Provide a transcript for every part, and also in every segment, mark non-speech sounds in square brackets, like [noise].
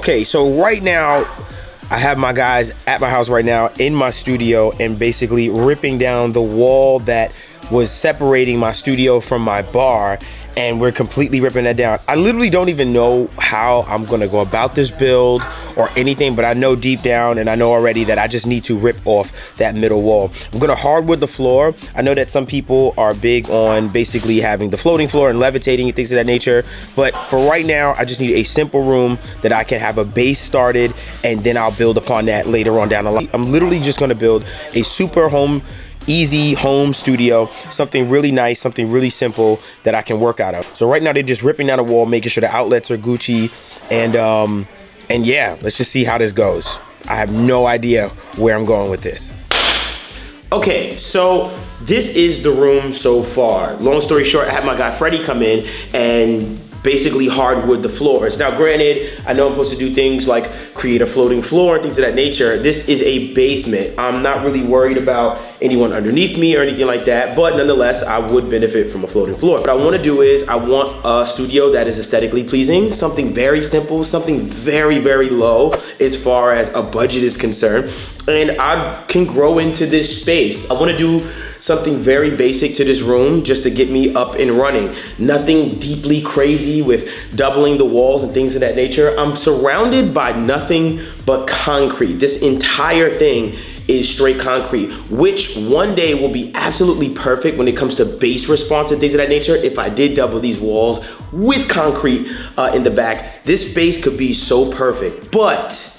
Okay, so right now, I have my guys at my house right now in my studio and basically ripping down the wall that was separating my studio from my bar and we're completely ripping that down. I literally don't even know how I'm gonna go about this build or anything, but I know deep down and I know already that I just need to rip off that middle wall. I'm gonna hardwood the floor. I know that some people are big on basically having the floating floor and levitating and things of that nature, but for right now, I just need a simple room that I can have a base started and then I'll build upon that later on down the line. I'm literally just gonna build a super home easy home studio, something really nice, something really simple that I can work out of. So right now they're just ripping down a wall, making sure the outlets are Gucci, and um, and yeah, let's just see how this goes. I have no idea where I'm going with this. Okay, so this is the room so far. Long story short, I had my guy Freddie come in and basically hardwood the floors. Now granted, I know I'm supposed to do things like create a floating floor and things of that nature. This is a basement. I'm not really worried about anyone underneath me or anything like that, but nonetheless, I would benefit from a floating floor. What I wanna do is I want a studio that is aesthetically pleasing, something very simple, something very, very low as far as a budget is concerned. And I can grow into this space. I wanna do something very basic to this room just to get me up and running. Nothing deeply crazy with doubling the walls and things of that nature. I'm surrounded by nothing but concrete. This entire thing is straight concrete, which one day will be absolutely perfect when it comes to bass response and things of that nature. If I did double these walls with concrete uh, in the back, this bass could be so perfect. But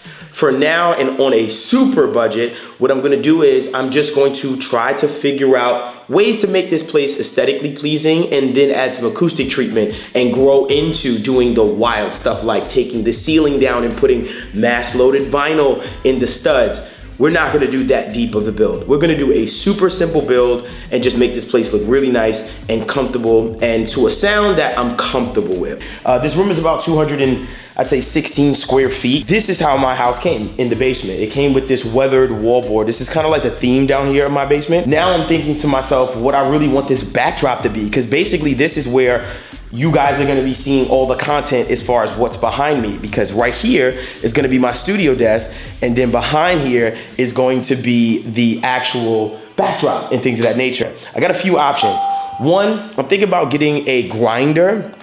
for now and on a super budget, what I'm gonna do is I'm just going to try to figure out ways to make this place aesthetically pleasing and then add some acoustic treatment and grow into doing the wild stuff like taking the ceiling down and putting mass loaded vinyl in the studs. We're not gonna do that deep of a build. We're gonna do a super simple build and just make this place look really nice and comfortable and to a sound that I'm comfortable with. Uh, this room is about 200 and I'd say 16 square feet. This is how my house came in the basement. It came with this weathered wallboard. This is kind of like the theme down here in my basement. Now I'm thinking to myself what I really want this backdrop to be because basically this is where you guys are gonna be seeing all the content as far as what's behind me because right here is gonna be my studio desk and then behind here is going to be the actual backdrop and things of that nature. I got a few options. One, I'm thinking about getting a grinder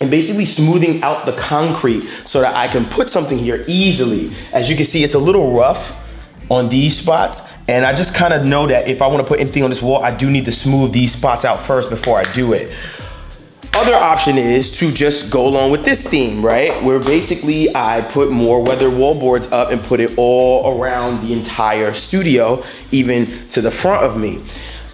and basically smoothing out the concrete so that I can put something here easily. As you can see, it's a little rough on these spots. And I just kind of know that if I wanna put anything on this wall, I do need to smooth these spots out first before I do it. Other option is to just go along with this theme, right? Where basically I put more weather wall boards up and put it all around the entire studio, even to the front of me.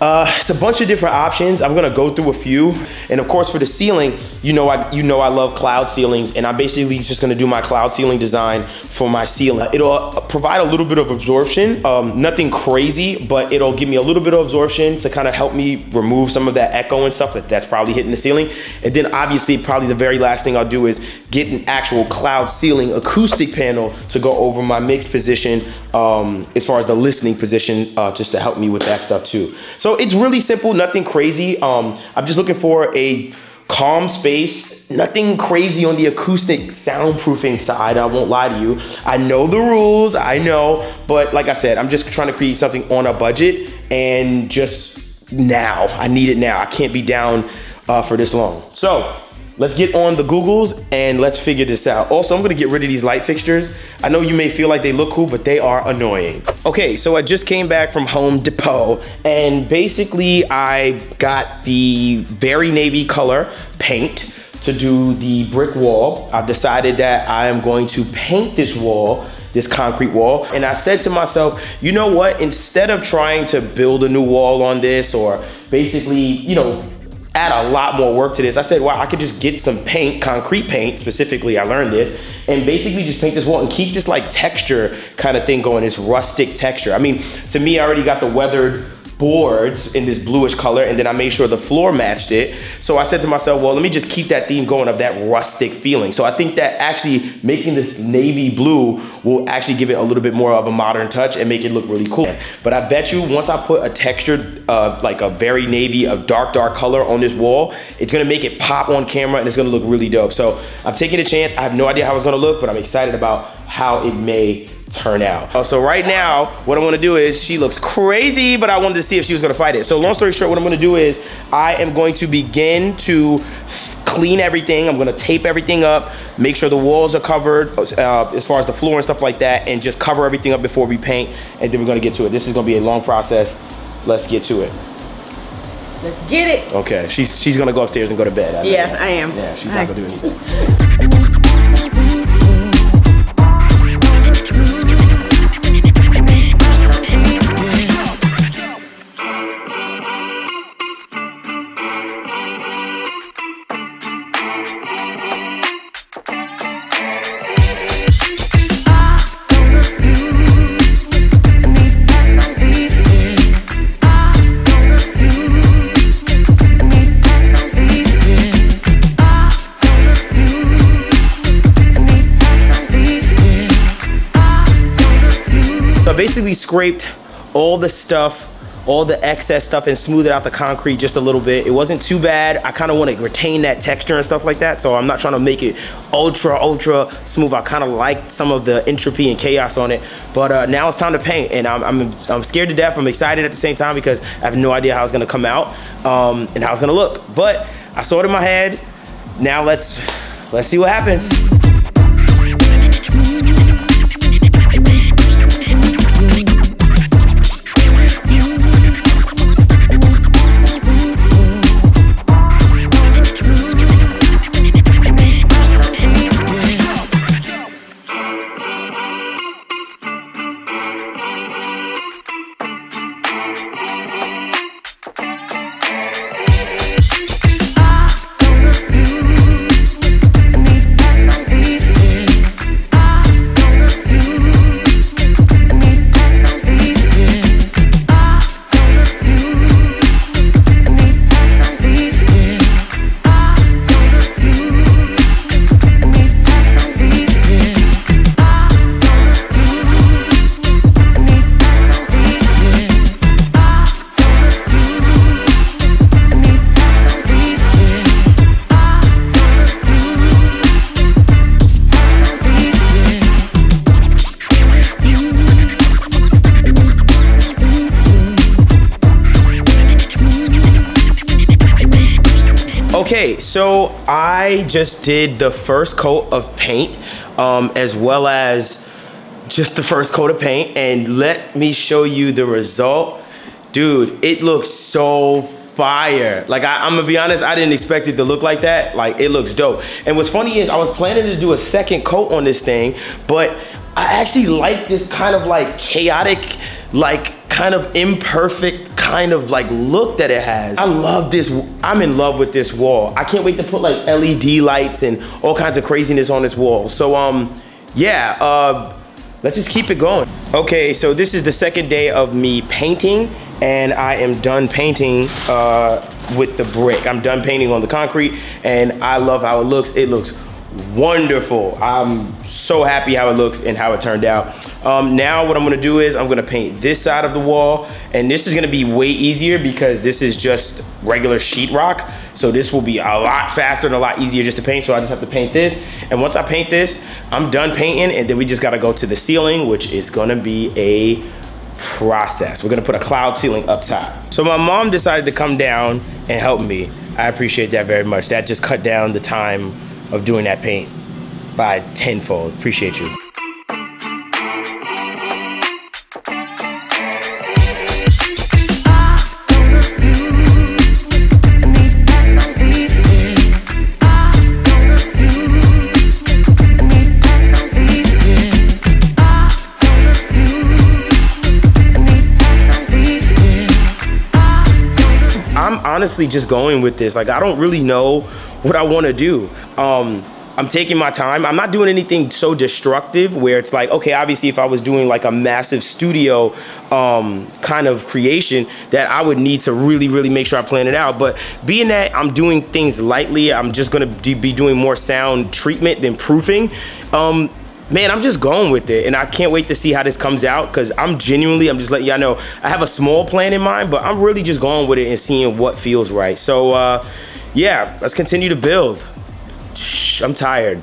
Uh, it's a bunch of different options. I'm gonna go through a few. And of course for the ceiling, you know I, you know I love cloud ceilings and I'm basically just gonna do my cloud ceiling design for my ceiling. It'll uh, provide a little bit of absorption, um, nothing crazy, but it'll give me a little bit of absorption to kind of help me remove some of that echo and stuff that that's probably hitting the ceiling. And then obviously probably the very last thing I'll do is get an actual cloud ceiling acoustic panel to go over my mix position um, as far as the listening position uh, just to help me with that stuff too. So so it's really simple, nothing crazy. Um, I'm just looking for a calm space, nothing crazy on the acoustic soundproofing side. I won't lie to you. I know the rules, I know, but like I said, I'm just trying to create something on a budget and just now. I need it now. I can't be down uh, for this long. So Let's get on the Googles and let's figure this out. Also, I'm gonna get rid of these light fixtures. I know you may feel like they look cool, but they are annoying. Okay, so I just came back from Home Depot and basically I got the very navy color paint to do the brick wall. I've decided that I am going to paint this wall this concrete wall. And I said to myself, you know what? Instead of trying to build a new wall on this or basically, you know, add a lot more work to this. I said, wow, I could just get some paint, concrete paint specifically, I learned this, and basically just paint this wall and keep this like texture kind of thing going, this rustic texture. I mean, to me, I already got the weathered boards in this bluish color and then I made sure the floor matched it. So I said to myself, well, let me just keep that theme going of that rustic feeling. So I think that actually making this navy blue will actually give it a little bit more of a modern touch and make it look really cool. But I bet you once I put a textured, uh, like a very navy, a dark, dark color on this wall, it's gonna make it pop on camera and it's gonna look really dope. So I'm taking a chance. I have no idea how it's gonna look, but I'm excited about how it may turn out. Uh, so right now, what I wanna do is, she looks crazy, but I wanted to see if she was gonna fight it. So long story short, what I'm gonna do is, I am going to begin to clean everything. I'm gonna tape everything up, make sure the walls are covered uh, as far as the floor and stuff like that, and just cover everything up before we paint, and then we're gonna get to it. This is gonna be a long process. Let's get to it. Let's get it. Okay, she's she's gonna go upstairs and go to bed. I yeah, I am. Yeah, she's not gonna do anything. [laughs] basically scraped all the stuff all the excess stuff and smoothed out the concrete just a little bit. It wasn't too bad. I kind of want to retain that texture and stuff like that. So I'm not trying to make it ultra, ultra smooth. I kind of like some of the entropy and chaos on it. But uh, now it's time to paint and I'm, I'm, I'm, scared to death. I'm excited at the same time because I have no idea how it's going to come out um, and how it's going to look. But I saw it in my head. Now let's, let's see what happens. Okay, so I just did the first coat of paint um, as well as just the first coat of paint and let me show you the result. Dude, it looks so fire. Like I, am gonna be honest, I didn't expect it to look like that. Like it looks dope. And what's funny is I was planning to do a second coat on this thing, but I actually like this kind of like chaotic, like kind of imperfect kind of like look that it has. I love this, I'm in love with this wall. I can't wait to put like LED lights and all kinds of craziness on this wall. So um, yeah, uh, let's just keep it going. Okay, so this is the second day of me painting and I am done painting uh, with the brick. I'm done painting on the concrete and I love how it looks. It looks wonderful. I'm so happy how it looks and how it turned out. Um, now what I'm gonna do is I'm gonna paint this side of the wall and this is gonna be way easier because this is just regular sheetrock. So this will be a lot faster and a lot easier just to paint. So I just have to paint this. And once I paint this, I'm done painting and then we just gotta go to the ceiling, which is gonna be a process. We're gonna put a cloud ceiling up top. So my mom decided to come down and help me. I appreciate that very much. That just cut down the time of doing that paint by tenfold. Appreciate you. I'm honestly just going with this. Like, I don't really know what I want to do. Um, I'm taking my time. I'm not doing anything so destructive where it's like, okay, obviously if I was doing like a massive studio um, kind of creation that I would need to really, really make sure I plan it out. But being that I'm doing things lightly, I'm just gonna be doing more sound treatment than proofing. Um, man, I'm just going with it. And I can't wait to see how this comes out because I'm genuinely, I'm just letting y'all know, I have a small plan in mind, but I'm really just going with it and seeing what feels right. So uh, yeah, let's continue to build. Shh, I'm tired.